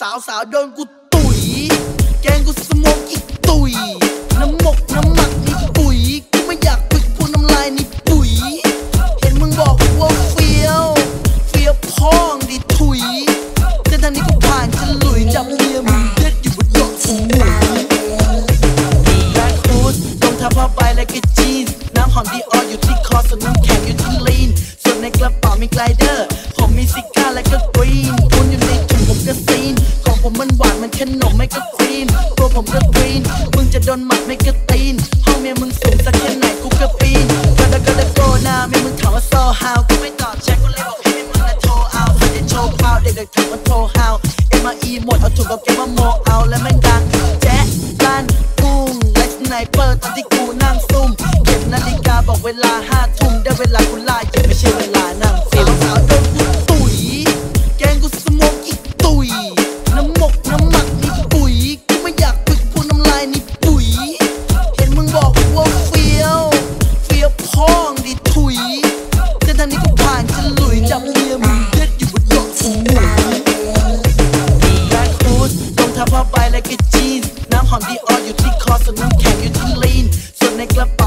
สาวสาวโดนกูตุ๋ย แกงกูสโมกอีกตุยน้ำหมกน้ำหมักนี่ปุ๋ย กูไม่อยากปิดพูดน้ำลายนี่ปุ๋ย เห็นมึงบอกว่าเฟี้ยว เฟี้ยวพ้องดิถุย แต่ทางนี้กูผ่านจะลุยจับเมียมึงเด็ดอยู่บนโต๊ะสูงหมูแบล็คฮูดรองเท้าผ้าใบและก็จีนน้ำหอมดีอออยู่ที่คอส่วนน้ำแข็งอยู่ที่ลีน ส่วนในกระเป๋ามีไกลเดอร์ ผมมีซิก้าและก็กรีน มันหวานมันขนมไม่ก็ครีมตัวผมก็กรีน มึงจะโดนหมัดไม่ก็ตีน ห้องเมียมึงสูงสักแค่ไหนกูก็ปีนก็ได้ก็ได้โกนาเมียมึงถามว่าโซฮาวกูไม่ตอบแชทกูเลยบอกให้มึงนะโทรเอาใครจะโชว์พาวเด็กๆถามว่าโทรฮาวเอ็มอีหมดเอาถุงกับเกมว่าโมเอาและแม่งดังแจ๊ะลันปุ้งไลท์สไนเปอร์ตอนที่กูนั่งซุ่มเก็บนาฬิกาบอกเวลาห้าทุ่มได้เวลากูล่าเหยียบไม่ใช่เวลานั่ง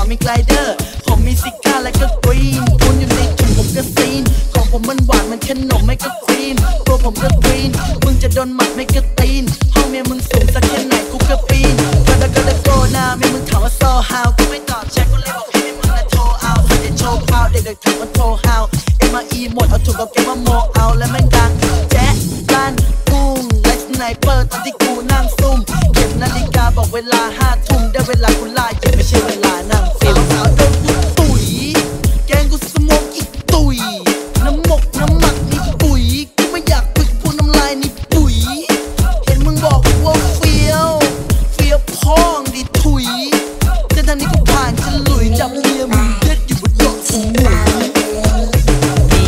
วนมีไกลเดอร์ ผมมีซิก้าและก็กรีนคุณอยู่ในถุงผมก็ซีน ของผมมันหวานมันขนมไม่ก็ครีม ตัวผมก็กรีน มึงจะโดนหมัดไม่ก็ตีน ห้องเมียมึงสูงสักแค่ไหนกูก็ปีนก็ได้ก็ได้โกนาเมียมึงถามว่าโซฮาวกูไม่ตอบแชทกูเลยบอกให้มึงนะโทรเอาใครจะโชว์พาวเด็กๆถามว่าโทรฮาวเอ็มอีหมดเอาถุงกับเกมว่าโมเอาและแม่งดังแจ๊ะลันปุ้งไลท์สไนเปอร์ตอนที่กูนั่งซุ่มเก็บนาฬิกาบอกเวลาห้าทุ่มได้เวลากูล่าเยียบไม่ใช่ บอกว่าเฟี้ยวเฟี้ยวพ้องดิถุยแต่ทางนี้กูผ่านจะลุยจับเมียมึงเด็ดอยู่บนโต๊ะสูงหมู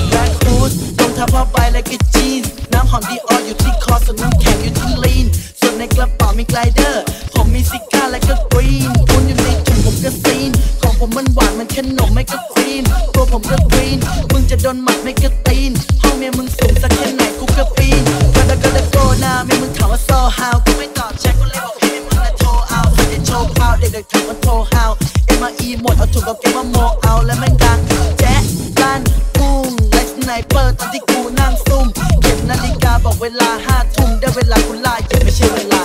แบล็คฮูดรองเท้าผ้าใบและก็จีนน้ำหอมดีอออยู่ที่คอส่วนน้ำแข็งอยู่ที่ลีนส่วนในกระเป๋ามีไกลเดอร์ผมมีซิก้าและก็กรีนคุณอยู่ในถุงผมก็ซีนของผมมันหวานมันขนมไม่ก็ครีมตัวผมก็กรีนมึงจะโดนหมัดไม่ก็ตีนห้องเมียมึงสูงสักแค่ไหน ด็กถามว่าโทรฮาเอ็มอีหมดเอาถุงกับเกมว่าโมเอาและแม่งดังแจ๊ะลันกุ้งไลท์สไนเปอร์ตอนที่กูนั่งซุ่มเก็บนาฬิกาบอกเวลาห้าทุ่มได้เวลากูล่าเยียบไม่ใช่เวลา